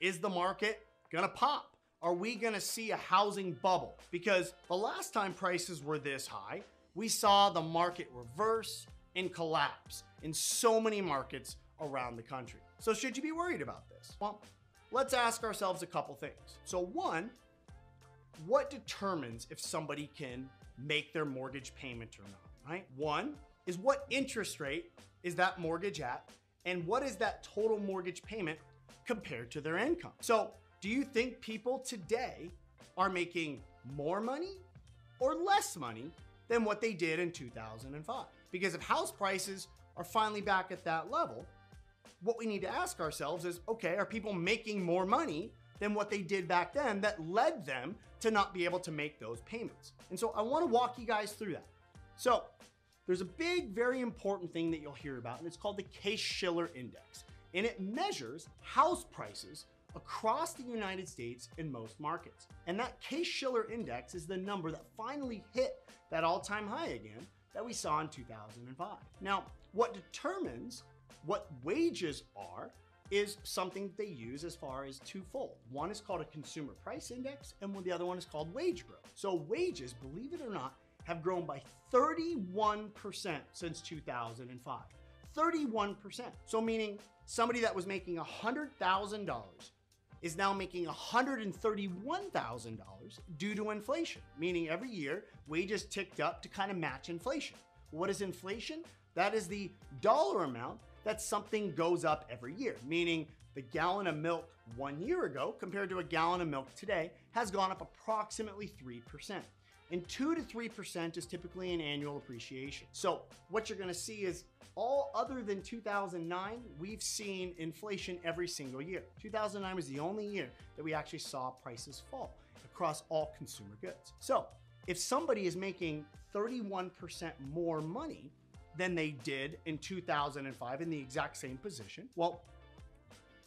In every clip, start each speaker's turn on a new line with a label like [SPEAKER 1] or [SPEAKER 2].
[SPEAKER 1] Is the market gonna pop? Are we gonna see a housing bubble? Because the last time prices were this high, we saw the market reverse and collapse in so many markets around the country. So, should you be worried about this? Well, let's ask ourselves a couple things. So, one, what determines if somebody can make their mortgage payment or not, right? One is what interest rate is that mortgage at, and what is that total mortgage payment compared to their income? So, do you think people today are making more money or less money than what they did in 2005? Because if house prices are finally back at that level, what we need to ask ourselves is okay, are people making more money than what they did back then that led them to not be able to make those payments? And so I want to walk you guys through that. So there's a big, very important thing that you'll hear about, and it's called the Case Shiller Index. And it measures house prices across the United States in most markets. And that Case Shiller Index is the number that finally hit that all time high again that we saw in 2005. Now, what determines what wages are is something they use as far as twofold. One is called a consumer price index, and the other one is called wage growth. So, wages, believe it or not, have grown by 31% since 2005. 31%. So, meaning somebody that was making $100,000 is now making $131,000 due to inflation, meaning every year wages ticked up to kind of match inflation. What is inflation? That is the dollar amount that something goes up every year, meaning the gallon of milk one year ago compared to a gallon of milk today has gone up approximately 3%. And 2 to 3% is typically an annual appreciation. So, what you're going to see is all other than 2009, we've seen inflation every single year. 2009 was the only year that we actually saw prices fall across all consumer goods. So, if somebody is making 31% more money than they did in 2005 in the exact same position, well,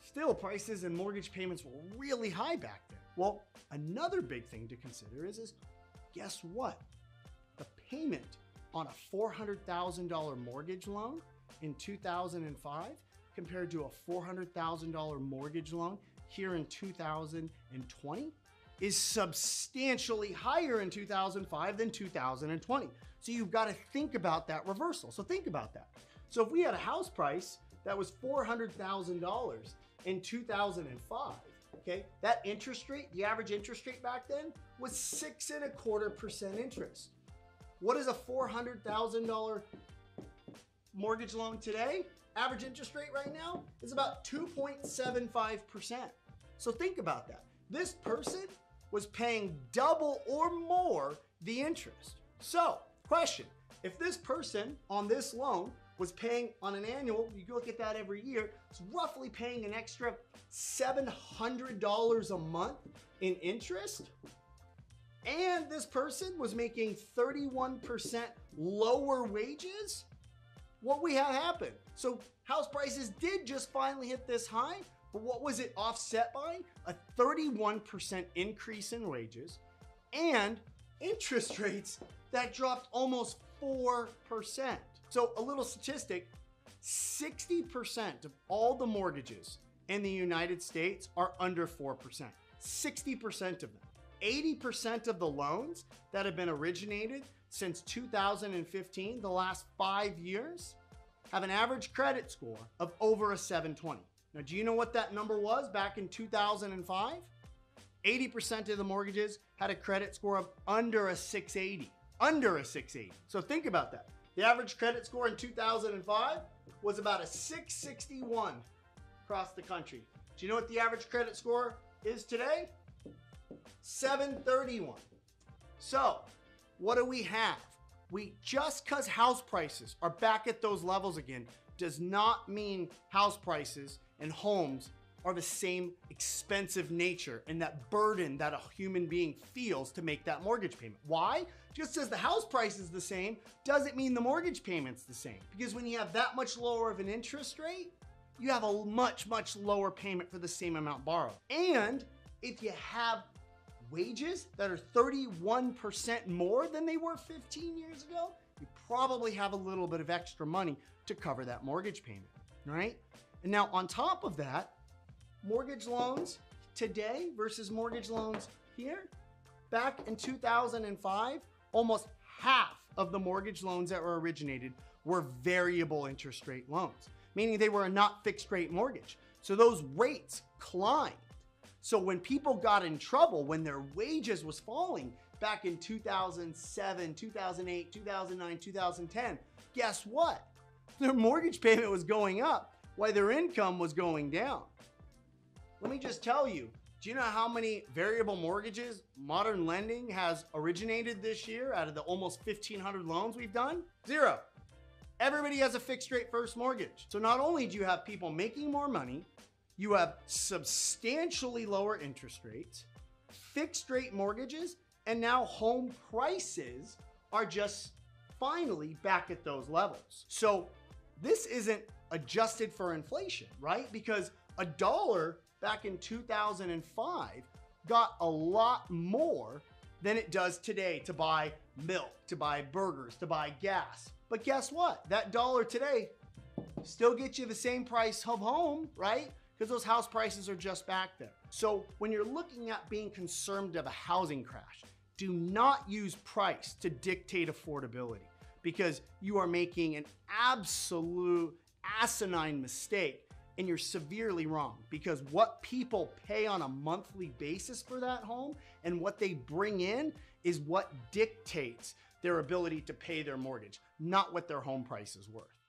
[SPEAKER 1] still prices and mortgage payments were really high back then. Well, another big thing to consider is, is guess what? The payment on a $400,000 mortgage loan in 2005 compared to a $400,000 mortgage loan here in 2020 is substantially higher in 2005 than 2020. So you've got to think about that reversal. So think about that. So if we had a house price that was $400,000 in 2005, okay, that interest rate, the average interest rate back then was six and a quarter percent interest. What is a $400,000 mortgage loan today? Average interest rate right now is about 2.75%. So think about that. This person was paying double or more the interest. So, question if this person on this loan was paying on an annual, you look at that every year, it's roughly paying an extra $700 a month in interest. And this person was making 31% lower wages. What we had happen? So house prices did just finally hit this high, but what was it offset by? A 31% increase in wages and interest rates that dropped almost 4%. So, a little statistic 60% of all the mortgages in the United States are under 4%. 60% of them. 80% of the loans that have been originated since 2015, the last five years, have an average credit score of over a 720. Now, do you know what that number was back in 2005? 80% of the mortgages had a credit score of under a 680. Under a 680. So think about that. The average credit score in 2005 was about a 661 across the country. Do you know what the average credit score is today? 731. So, what do we have? We just because house prices are back at those levels again does not mean house prices and homes are the same expensive nature and that burden that a human being feels to make that mortgage payment. Why? Just as the house price is the same, doesn't mean the mortgage payment's the same. Because when you have that much lower of an interest rate, you have a much, much lower payment for the same amount borrowed. And if you have wages that are 31% more than they were 15 years ago, you probably have a little bit of extra money to cover that mortgage payment, right? And now, on top of that, mortgage loans today versus mortgage loans here, back in 2005, almost half of the mortgage loans that were originated were variable interest rate loans, meaning they were a not fixed rate mortgage. So those rates climbed. So when people got in trouble, when their wages was falling back in 2007, 2008, 2009, 2010, guess what? Their mortgage payment was going up while their income was going down. Let me just tell you, do you know how many variable mortgages modern lending has originated this year out of the almost 1,500 loans we've done? Zero. Everybody has a fixed rate first mortgage. So not only do you have people making more money, you have substantially lower interest rates, fixed rate mortgages, and now home prices are just finally back at those levels. So this isn't adjusted for inflation, right? Because a dollar back in 2005 got a lot more than it does today to buy milk, to buy burgers, to buy gas. But guess what? That dollar today still gets you the same price of home, right? Because those house prices are just back there. So when you're looking at being concerned of a housing crash, do not use price to dictate affordability because you are making an absolute asinine mistake and you're severely wrong because what people pay on a monthly basis for that home and what they bring in is what dictates their ability to pay their mortgage, not what their home price is worth.